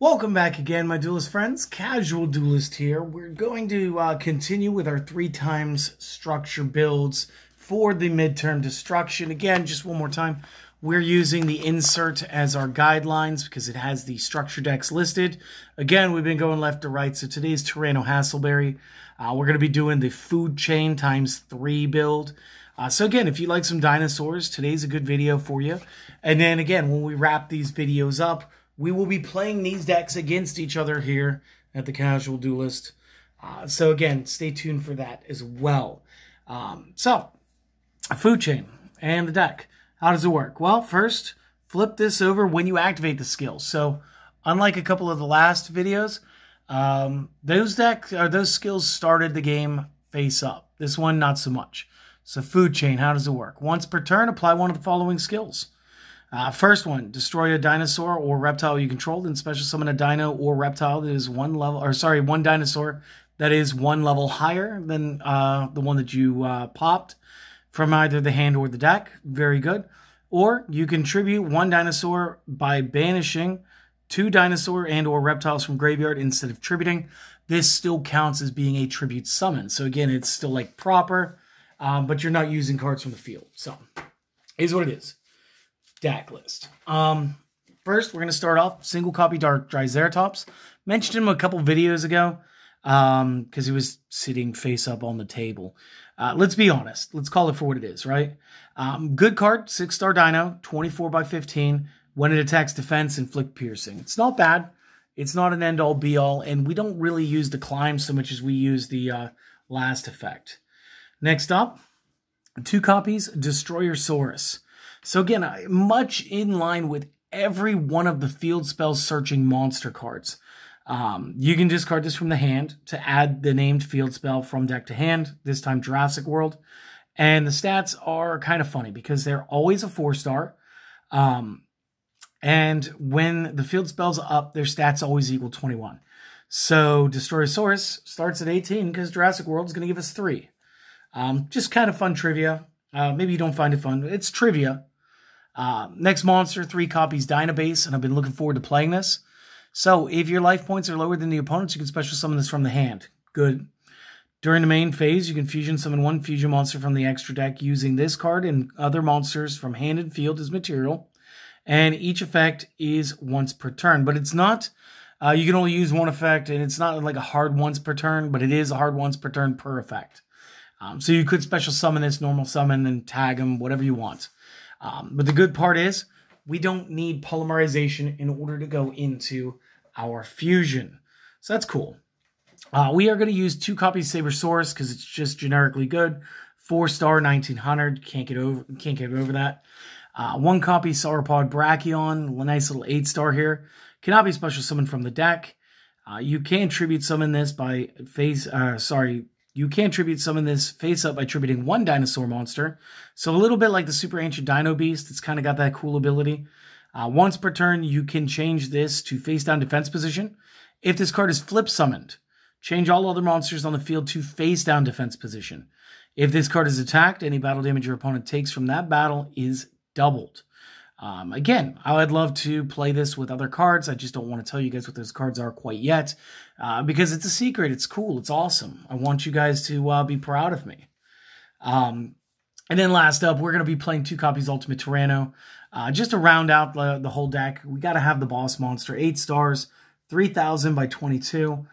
Welcome back again, my duelist friends. Casual Duelist here. We're going to uh, continue with our three times structure builds for the midterm destruction. Again, just one more time, we're using the insert as our guidelines because it has the structure decks listed. Again, we've been going left to right, so today's Tyranno Hassleberry. Uh, we're going to be doing the food chain times three build. Uh, so again, if you like some dinosaurs, today's a good video for you. And then again, when we wrap these videos up, we will be playing these decks against each other here at the Casual Duelist. Uh, so again, stay tuned for that as well. Um, so, food chain and the deck. How does it work? Well, first, flip this over when you activate the skills. So, unlike a couple of the last videos, um, those deck or those skills started the game face up. This one, not so much. So, food chain, how does it work? Once per turn, apply one of the following skills. Uh, first one, destroy a dinosaur or reptile you control, then special summon a dino or reptile that is one level, or sorry, one dinosaur that is one level higher than uh, the one that you uh, popped from either the hand or the deck. Very good. Or you contribute one dinosaur by banishing two dinosaur and or reptiles from graveyard instead of tributing. This still counts as being a tribute summon. So again, it's still like proper, um, but you're not using cards from the field. So, is what it is deck list. Um, first, we're going to start off single copy Dark Triceratops. Mentioned him a couple videos ago because um, he was sitting face up on the table. Uh, let's be honest. Let's call it for what it is, right? Um, good card, six star dino, 24 by 15. When it attacks defense, inflict piercing. It's not bad. It's not an end all be all, and we don't really use the climb so much as we use the uh, last effect. Next up, two copies Destroyersaurus. So again, much in line with every one of the field spells searching monster cards. Um, you can discard this from the hand to add the named field spell from deck to hand, this time Jurassic World. And the stats are kind of funny because they're always a four star. Um, and when the field spell's up, their stats always equal 21. So Destroyersaurus starts at 18 because Jurassic World is going to give us three. Um, just kind of fun trivia. Uh, maybe you don't find it fun. It's trivia. Uh, next monster, three copies Dyna Base, and I've been looking forward to playing this. So, if your life points are lower than the opponent's, you can special summon this from the hand. Good. During the main phase, you can fusion summon one fusion monster from the extra deck using this card and other monsters from hand and field as material. And each effect is once per turn, but it's not. Uh, you can only use one effect, and it's not like a hard once per turn, but it is a hard once per turn per effect. Um, so you could special summon this, normal summon, and tag them, whatever you want. Um, but the good part is we don't need polymerization in order to go into our fusion. So that's cool. Uh, we are going to use two copies Sabersaurus because it's just generically good. Four star 1900. Can't get over can't get over that. Uh, one copy Sauropod Brachion. Nice little eight star here. Cannot be special summoned from the deck. Uh, you can tribute summon this by face. Uh, sorry, you can tribute summon this face up by tributing one dinosaur monster. So a little bit like the Super Ancient Dino Beast. It's kind of got that cool ability. Uh, once per turn, you can change this to face down defense position. If this card is flip summoned, change all other monsters on the field to face down defense position. If this card is attacked, any battle damage your opponent takes from that battle is doubled. Um, again, I would love to play this with other cards. I just don't want to tell you guys what those cards are quite yet uh, because it's a secret. It's cool. It's awesome. I want you guys to uh, be proud of me. Um, and then last up, we're going to be playing two copies Ultimate Tyranno. Uh, just to round out the, the whole deck, we got to have the boss monster. Eight stars, 3,000 by 22.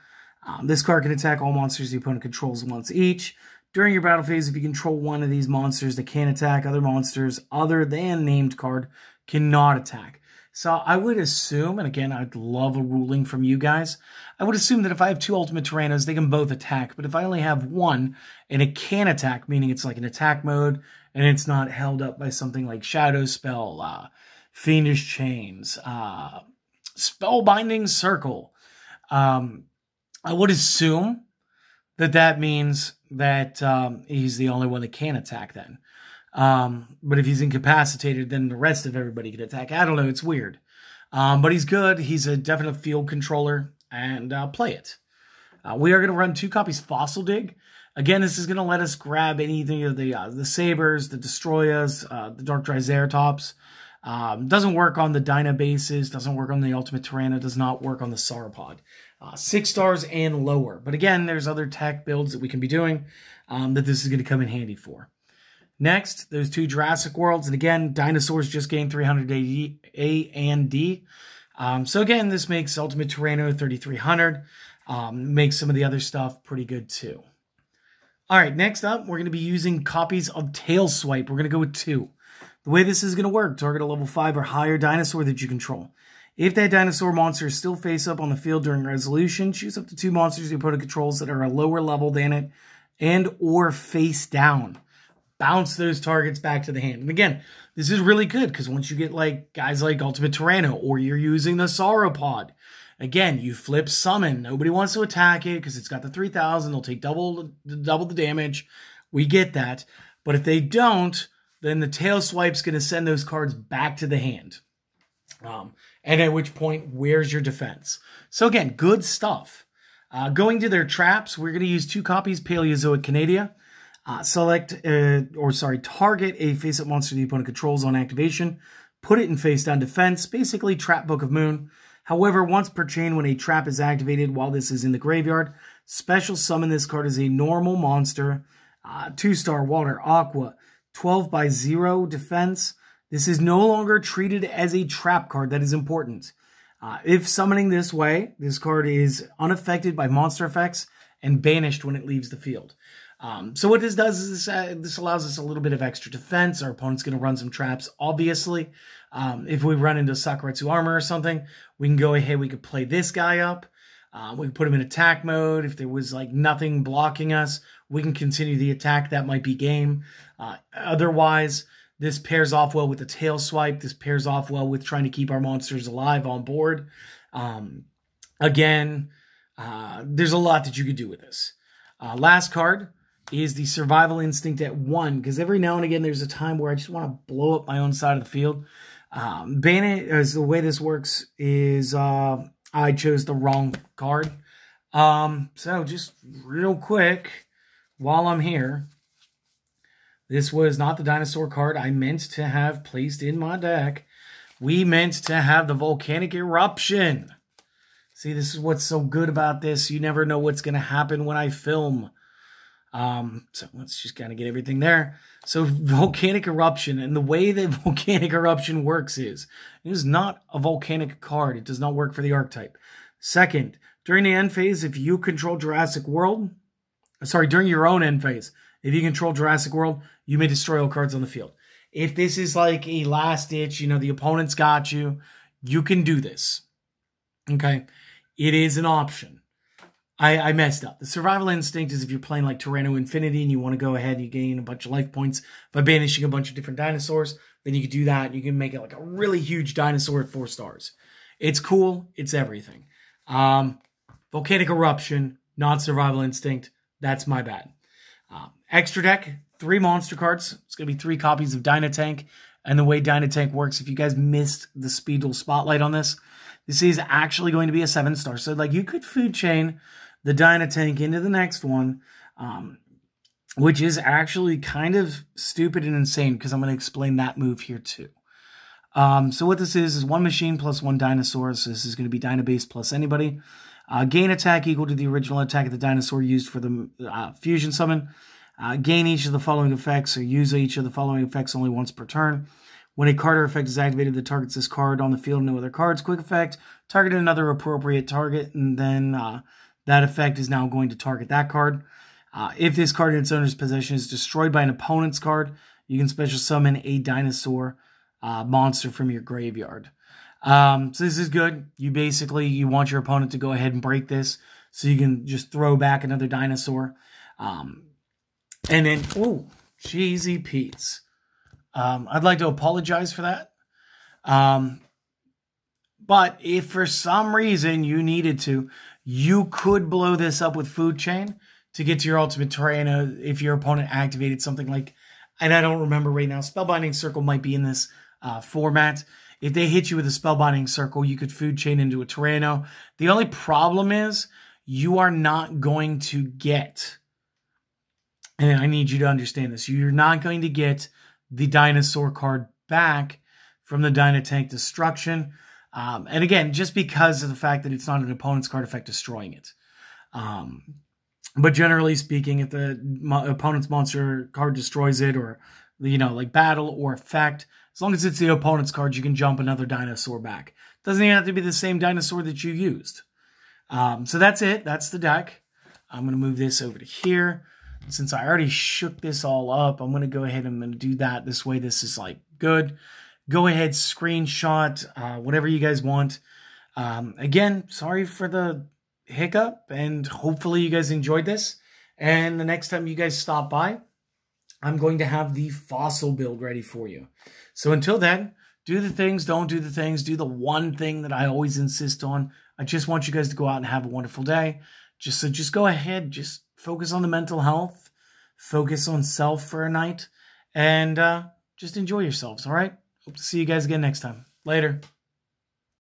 Um, this card can attack all monsters the opponent controls once each. During your battle phase, if you control one of these monsters that can attack other monsters other than named card, cannot attack. So I would assume, and again, I'd love a ruling from you guys. I would assume that if I have two Ultimate Tyrannos, they can both attack. But if I only have one and it can attack, meaning it's like an attack mode and it's not held up by something like Shadow Spell, uh, Fiendish Chains, uh, Spellbinding Circle, um, I would assume that that means that um, he's the only one that can attack then. Um, but if he's incapacitated, then the rest of everybody can attack. I don't know. It's weird. Um, but he's good. He's a definite field controller, and uh, play it. Uh, we are going to run two copies Fossil Dig. Again, this is going to let us grab anything of the uh, the Sabers, the Destroyers, uh, the Dark Triceratops. Um, doesn't work on the Dyna Bases, doesn't work on the Ultimate Tyranno, does not work on the Sauropod. Uh, six stars and lower. But again, there's other tech builds that we can be doing um, that this is going to come in handy for. Next, those two Jurassic Worlds. And again, dinosaurs just gained 300 A, A and D. Um, so again, this makes Ultimate Tyranno 3300. Um, makes some of the other stuff pretty good too. All right, next up, we're going to be using copies of Tail Swipe. We're going to go with two. The way this is going to work, target a level 5 or higher dinosaur that you control. If that dinosaur monster is still face up on the field during resolution, choose up to two monsters the opponent controls that are a lower level than it and or face down. Bounce those targets back to the hand. And again, this is really good because once you get like guys like Ultimate Tyranno or you're using the Sauropod, again, you flip summon. Nobody wants to attack it because it's got the 3000. They'll take double, double the damage. We get that. But if they don't, then the tail swipe's going to send those cards back to the hand. Um, and at which point, where's your defense? So again, good stuff. Uh, going to their traps, we're going to use two copies Paleozoic Canadia. Uh, select, uh, or sorry, target a face-up monster the opponent controls on activation. Put it in face-down defense, basically Trap Book of Moon. However, once per chain, when a trap is activated while this is in the graveyard, special summon this card as a normal monster. Uh, two-star Water Aqua, 12 by 0 defense. This is no longer treated as a trap card. That is important. Uh, if summoning this way, this card is unaffected by monster effects and banished when it leaves the field. Um, so what this does is this, uh, this, allows us a little bit of extra defense. Our opponent's going to run some traps, obviously. Um, if we run into Sakuretsu armor or something, we can go ahead, we could play this guy up. Uh, we can put him in attack mode. If there was like nothing blocking us, we can continue the attack. That might be game. Uh, otherwise, this pairs off well with the tail swipe. This pairs off well with trying to keep our monsters alive on board. Um, again, uh, there's a lot that you could do with this. Uh, last card is the survival instinct at one, because every now and again there's a time where I just want to blow up my own side of the field. Um, Bandit, as the way this works is uh, I chose the wrong card. Um, so just real quick, while I'm here, this was not the dinosaur card I meant to have placed in my deck. We meant to have the volcanic eruption. See, this is what's so good about this. You never know what's going to happen when I film. Um, so let's just kind of get everything there. So volcanic eruption and the way that volcanic eruption works is it is not a volcanic card. It does not work for the archetype. Second, during the end phase, if you control Jurassic World, sorry, during your own end phase, if you control Jurassic World, you may destroy all cards on the field. If this is like a last ditch, you know, the opponent's got you, you can do this. Okay. It is an option. I, I messed up. The survival instinct is if you're playing like Tyranno Infinity and you want to go ahead and you gain a bunch of life points by banishing a bunch of different dinosaurs, then you can do that. You can make it like a really huge dinosaur at four stars. It's cool. It's everything. Um, volcanic eruption, not survival instinct. That's my bad. Um, extra deck, three monster cards. It's going to be three copies of Dyna Tank. And the way Dyna Tank works, if you guys missed the Speed Duel spotlight on this, this is actually going to be a seven star. So, like, you could food chain the Dyna Tank into the next one, um, which is actually kind of stupid and insane because I'm going to explain that move here too. Um, so, what this is is one machine plus one dinosaur. So, this is going to be Dyna Base plus anybody. Uh, gain attack equal to the original attack of the dinosaur used for the uh, fusion summon. Uh, gain each of the following effects or use each of the following effects only once per turn. When a card or effect is activated that targets this card on the field, no other cards. Quick effect, target another appropriate target, and then uh, that effect is now going to target that card. Uh, if this card in its owner's possession is destroyed by an opponent's card, you can special summon a dinosaur uh, monster from your graveyard. Um, so this is good. You basically you want your opponent to go ahead and break this, so you can just throw back another dinosaur. Um, and then oh, cheesy Pete's. Um, I'd like to apologize for that. Um, but if for some reason you needed to, you could blow this up with Food Chain to get to your Ultimate Tyranno if your opponent activated something like, and I don't remember right now, Spellbinding Circle might be in this uh, format. If they hit you with a spellbinding circle, you could food chain into a Tyranno. The only problem is you are not going to get, and I need you to understand this, you're not going to get the dinosaur card back from the Dyna Tank Destruction. Um, and again, just because of the fact that it's not an opponent's card effect destroying it. Um, but generally speaking, if the mo- opponent's monster card destroys it, or you know, like battle or effect, as long as it's the opponent's card, you can jump another dinosaur back. Doesn't even have to be the same dinosaur that you used. Um, so that's it. That's the deck. I'm going to move this over to here. Since I already shook this all up, I'm going to go ahead and do that. This way, this is like good. Go ahead, screenshot, uh, whatever you guys want. Um, again, sorry for the hiccup, and hopefully you guys enjoyed this. And the next time you guys stop by, I'm going to have the fossil build ready for you. So until then, do the things, don't do the things, do the one thing that I always insist on. I just want you guys to go out and have a wonderful day. Just so just go ahead, just focus on the mental health, focus on self for a night, and uh, just enjoy yourselves, all right? Hope to see you guys again next time. Later.